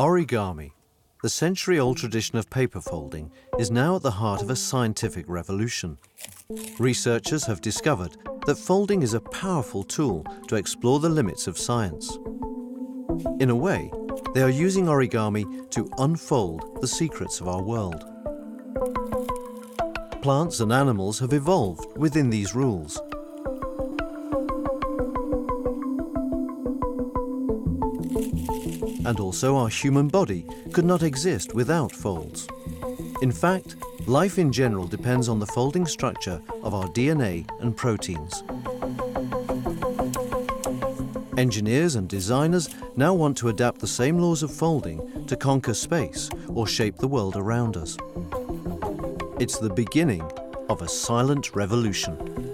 Origami, the century old tradition of paper folding, is now at the heart of a scientific revolution. Researchers have discovered that folding is a powerful tool to explore the limits of science. In a way, they are using origami to unfold the secrets of our world. Plants and animals have evolved within these rules. And also our human body could not exist without folds. In fact, life in general depends on the folding structure of our DNA and proteins. Engineers and designers now want to adapt the same laws of folding to conquer space or shape the world around us. It's the beginning of a silent revolution.